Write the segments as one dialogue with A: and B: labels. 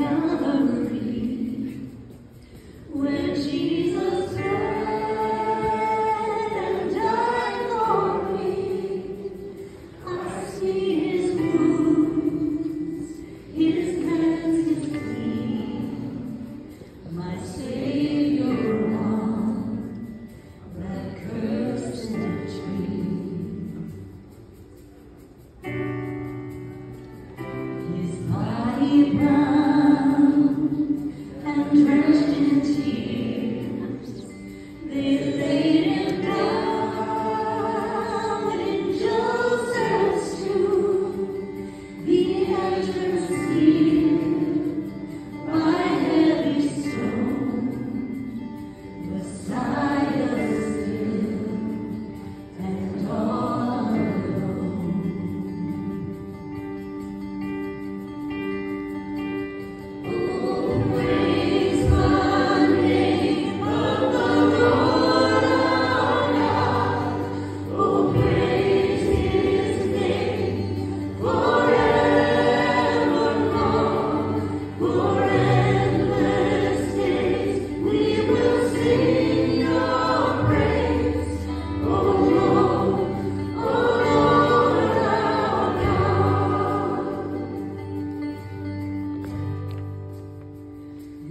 A: Calvary, where Jesus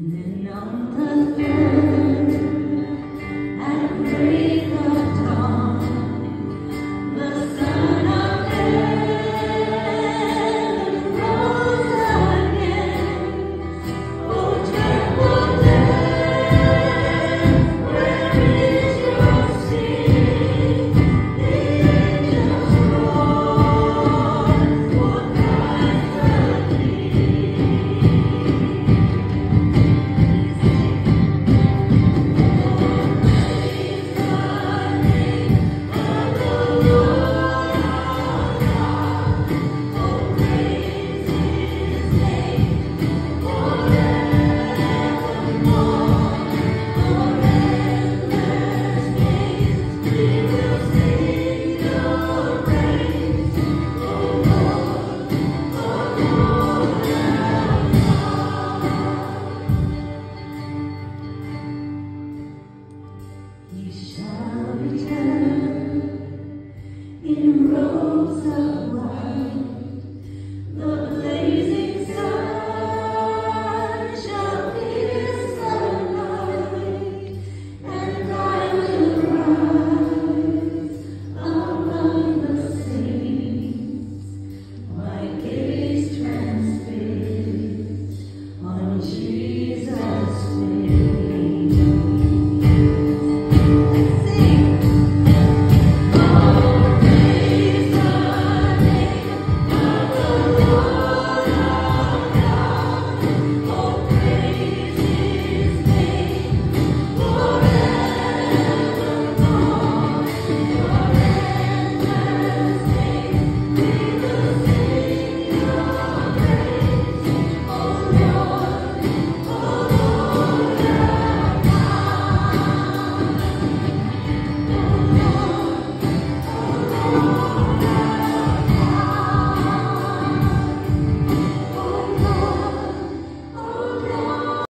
A: the long um, rose of light.